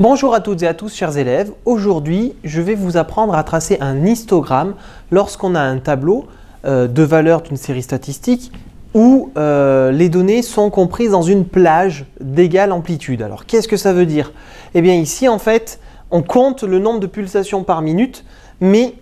Bonjour à toutes et à tous chers élèves, aujourd'hui je vais vous apprendre à tracer un histogramme lorsqu'on a un tableau euh, de valeurs d'une série statistique où euh, les données sont comprises dans une plage d'égale amplitude. Alors qu'est-ce que ça veut dire? Eh bien ici en fait on compte le nombre de pulsations par minute mais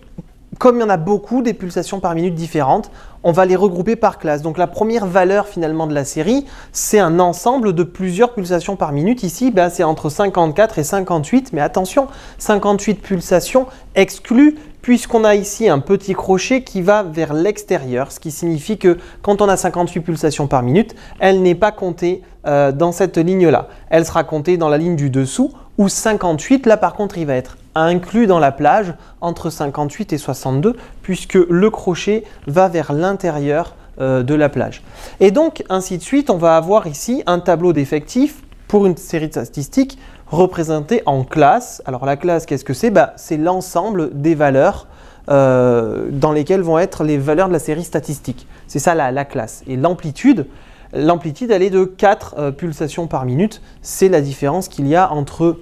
comme il y en a beaucoup des pulsations par minute différentes, on va les regrouper par classe. Donc la première valeur finalement de la série, c'est un ensemble de plusieurs pulsations par minute. Ici, ben, c'est entre 54 et 58, mais attention, 58 pulsations exclues puisqu'on a ici un petit crochet qui va vers l'extérieur, ce qui signifie que quand on a 58 pulsations par minute, elle n'est pas comptée euh, dans cette ligne-là. Elle sera comptée dans la ligne du dessous, ou 58, là par contre il va être inclus dans la plage entre 58 et 62 puisque le crochet va vers l'intérieur euh, de la plage. Et donc ainsi de suite, on va avoir ici un tableau d'effectifs pour une série de statistiques représentée en classe. Alors la classe, qu'est-ce que c'est? Bah, C'est l'ensemble des valeurs euh, dans lesquelles vont être les valeurs de la série statistique. C'est ça la, classe. Et l'amplitude, l'amplitude, elle est de 4 euh, pulsations par minute. C'est la différence qu'il y a entre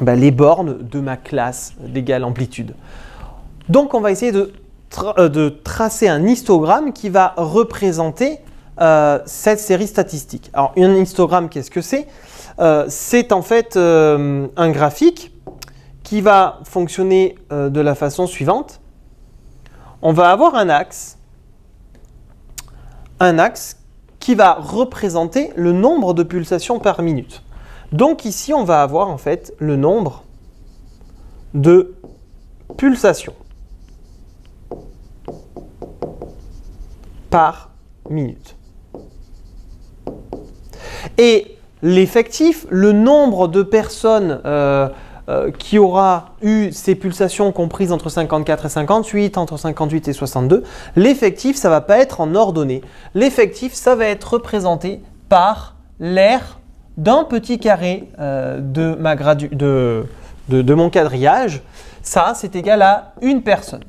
bah, les bornes de ma classe d'égale amplitude. Donc on va essayer de, euh, tracer un histogramme qui va représenter euh, cette série statistique. Alors un histogramme, qu'est-ce que c'est? Euh, C'est en fait un graphique qui va fonctionner de la façon suivante. On va avoir un axe, un axe qui va représenter le nombre de pulsations par minute. Donc ici, on va avoir en fait le nombre de pulsations par minute. Et l'effectif, le nombre de personnes euh, euh, qui aura eu ces pulsations comprises entre 54 et 58, entre 58 et 62, l'effectif, ça ne va pas être en ordonnée. L'effectif, ça va être représenté par l'air d'un petit carré euh, de, mon quadrillage, ça c'est égal à une personne.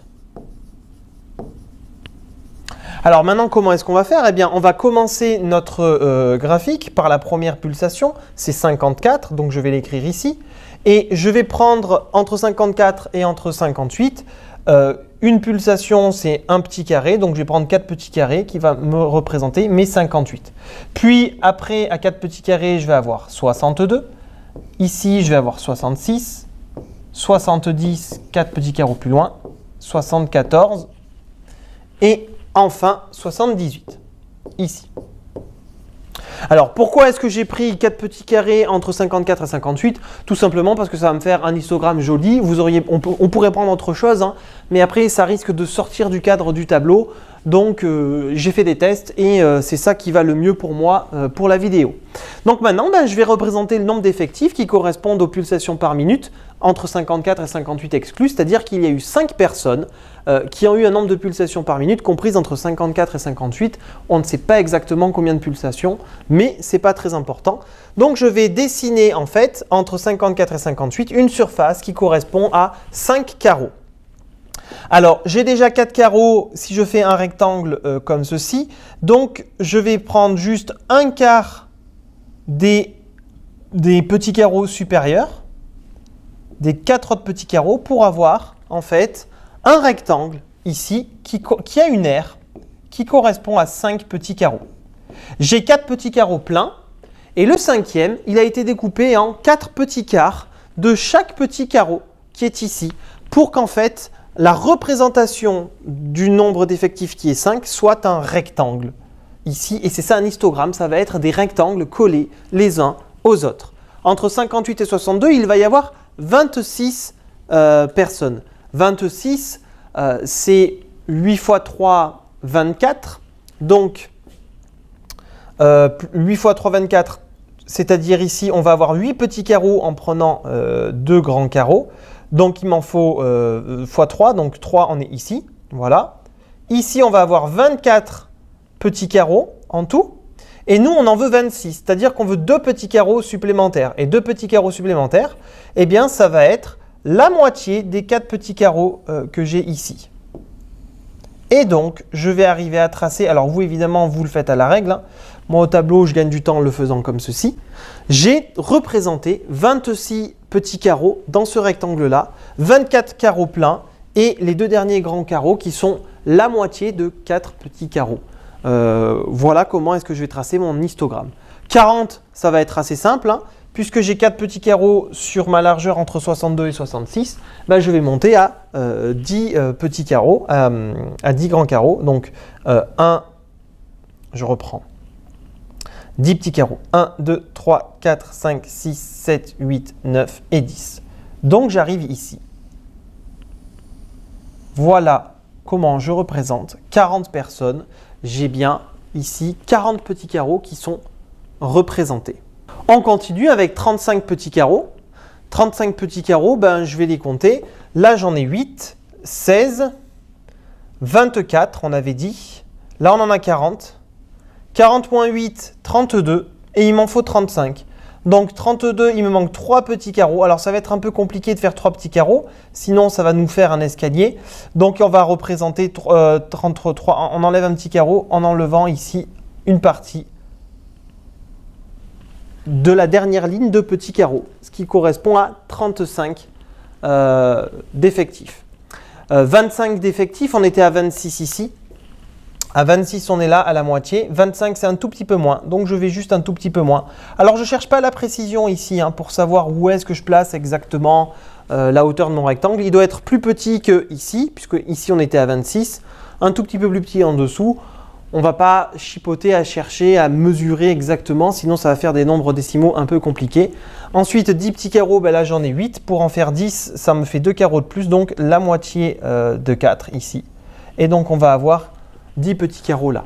Alors maintenant, comment est-ce qu'on va faire? Eh bien, on va commencer notre euh, graphique par la première pulsation, c'est 54, donc je vais l'écrire ici. Et je vais prendre entre 54 et entre 58 euh, une pulsation, c'est un petit carré, donc je vais prendre 4 petits carrés qui va me représenter mes 58. Puis après, à 4 petits carrés, je vais avoir 62. Ici, je vais avoir 66, 70, 4 petits carreaux plus loin, 74 et enfin 78, ici. Alors pourquoi est-ce que j'ai pris 4 petits carrés entre 54 et 58 Tout simplement parce que ça va me faire un histogramme joli. Vous auriez, on, pourrait prendre autre chose, hein, mais après ça risque de sortir du cadre du tableau. Donc euh, j'ai fait des tests et euh, c'est ça qui va le mieux pour moi euh, pour la vidéo. Donc maintenant, ben, je vais représenter le nombre d'effectifs qui correspondent aux pulsations par minute entre 54 et 58 exclus, c'est-à-dire qu'il y a eu 5 personnes qui ont eu un nombre de pulsations par minute comprise entre 54 et 58. On ne sait pas exactement combien de pulsations, mais ce n'est pas très important. Donc je vais dessiner en fait entre 54 et 58 une surface qui correspond à 5 carreaux. Alors, j'ai déjà 4 carreaux si je fais un rectangle euh, comme ceci. Donc, je vais prendre juste un quart des, petits carreaux supérieurs, des 4 autres petits carreaux, pour avoir en fait un rectangle ici qui, a une aire qui correspond à 5 petits carreaux. J'ai 4 petits carreaux pleins et le cinquième, il a été découpé en 4 petits quarts de chaque petit carreau qui est ici pour qu'en fait la représentation du nombre d'effectifs qui est 5 soit un rectangle ici. Et c'est ça un histogramme, ça va être des rectangles collés les uns aux autres. Entre 58 et 62, il va y avoir 26 euh, personnes. 26, euh, c'est 8 fois 3, 24. Donc, 8 euh, fois 3, 24, c'est-à-dire ici, on va avoir 8 petits carreaux en prenant 2 grands carreaux. Donc il m'en faut euh, x3, donc 3 on est ici. Voilà. Ici on va avoir 24 petits carreaux en tout. Et nous on en veut 26, c'est-à-dire qu'on veut deux petits carreaux supplémentaires. Et deux petits carreaux supplémentaires, eh bien ça va être la moitié des quatre petits carreaux euh, que j'ai ici. Et donc, je vais arriver à tracer, alors vous évidemment, vous le faites à la règle, hein. moi au tableau, je gagne du temps en le faisant comme ceci. J'ai représenté 26 petits carreaux dans ce rectangle-là, 24 carreaux pleins et les deux derniers grands carreaux qui sont la moitié de 4 petits carreaux. Euh, voilà comment est-ce que je vais tracer mon histogramme. 40, ça va être assez simple. Hein. puisque j'ai 4 petits carreaux sur ma largeur entre 62 et 66, ben je vais monter à 10 euh, euh, petits carreaux, à, 10 grands carreaux. Donc 1, je reprends. 10 petits carreaux. 1, 2, 3, 4, 5, 6, 7, 8, 9 et 10. Donc j'arrive ici. Voilà comment je représente 40 personnes. J'ai bien ici 40 petits carreaux qui sont représentés. On continue avec 35 petits carreaux. 35 petits carreaux, ben, je vais les compter. Là, j'en ai 8, 16, 24, on avait dit. Là, on en a 40. 40 moins 8, 32. Et il m'en faut 35. Donc 32, il me manque 3 petits carreaux. Alors ça va être un peu compliqué de faire 3 petits carreaux, sinon ça va nous faire un escalier. Donc on va représenter 33, euh, on enlève un petit carreau en enlevant ici une partie de la dernière ligne de petits carreaux, ce qui correspond à 35 euh, d'effectifs. 25 euh, d'effectifs, on était à 26 ici. À 26, on est là à la moitié. 25, c'est un tout petit peu moins. Donc, je vais juste un tout petit peu moins. Alors, je ne cherche pas la précision ici hein, pour savoir où est-ce que je place exactement euh, la hauteur de mon rectangle. Il doit être plus petit que ici, puisque ici, on était à 26. Un tout petit peu plus petit en dessous. On ne va pas chipoter à chercher, à mesurer exactement, sinon ça va faire des nombres décimaux un peu compliqués. Ensuite, 10 petits carreaux, ben là j'en ai 8. Pour en faire 10, ça me fait 2 carreaux de plus, donc la moitié euh, de 4 ici. Et donc on va avoir 10 petits carreaux là.